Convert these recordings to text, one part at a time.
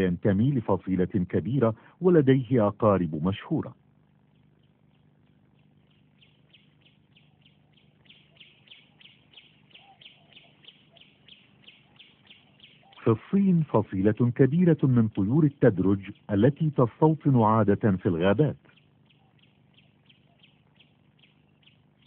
وينتمي لفصيلة كبيرة ولديه أقارب مشهورة. في الصين فصيلة كبيرة من طيور التدرج التي تستوطن عادة في الغابات.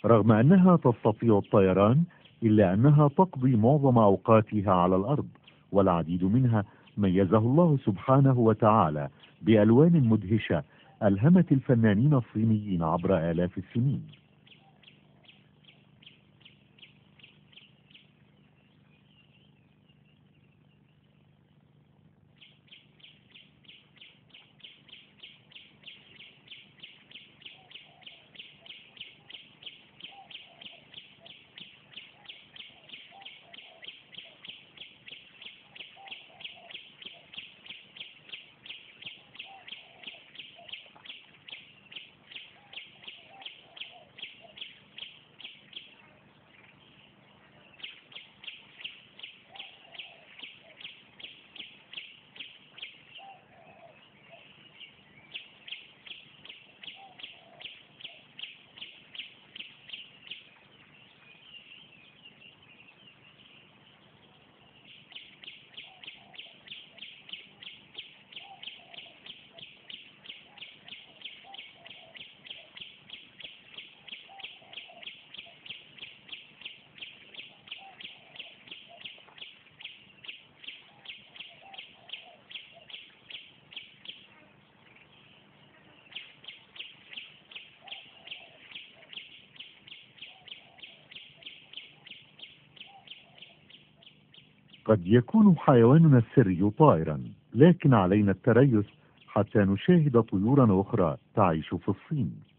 رغم أنها تستطيع الطيران إلا أنها تقضي معظم أوقاتها على الأرض والعديد منها ميزه الله سبحانه وتعالى بألوان مدهشة ألهمت الفنانين الصينيين عبر آلاف السنين. قد يكون حيواننا السري طائرا لكن علينا التريث حتى نشاهد طيورا أخرى تعيش في الصين.